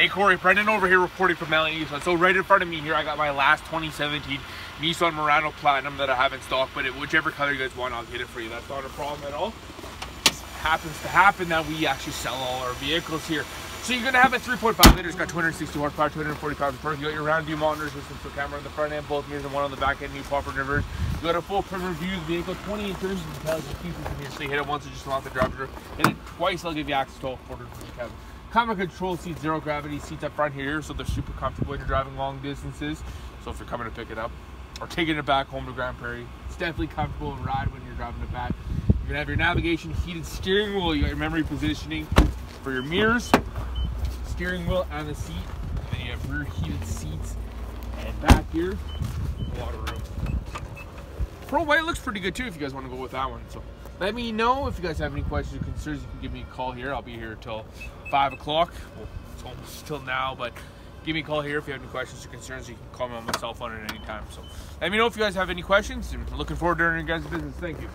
Hey Corey, Brendan over here reporting from L.A. Nissan. So right in front of me here, I got my last 2017 Nissan Murano Platinum that I have in stock, but it, whichever color you guys want, I'll get it for you. That's not a problem at all. Just happens to happen that we actually sell all our vehicles here. So you're gonna have a 3.5 liter. It's got 260 horsepower, 240 pounds per. You got your round view monitors, system for camera on the front end, both mirrors, and one on the back end. New popper reverse. You got a full perimeter view of the vehicle, 20 inches of pieces in here. So you hit it once, it just unlock the driver. Hit it twice, I'll give you access to all quarters of the cabin. Climate control seats, zero gravity seats up front here, so they're super comfortable when you're driving long distances. So if you're coming to pick it up or taking it back home to Grand Prairie, it's definitely comfortable to ride when you're driving it back. You're gonna have your navigation, heated steering wheel, you got your memory positioning for your mirrors, steering wheel and the seat. And then you have rear heated seats. And back here, a lot of room. Pearl white looks pretty good too if you guys want to go with that one. So let me know if you guys have any questions or concerns. You can give me a call here. I'll be here till five o'clock. Well, it's almost till now, but give me a call here if you have any questions or concerns. You can call me on my cell phone at any time. So let me know if you guys have any questions. I'm looking forward to earning your guys' business. Thank you.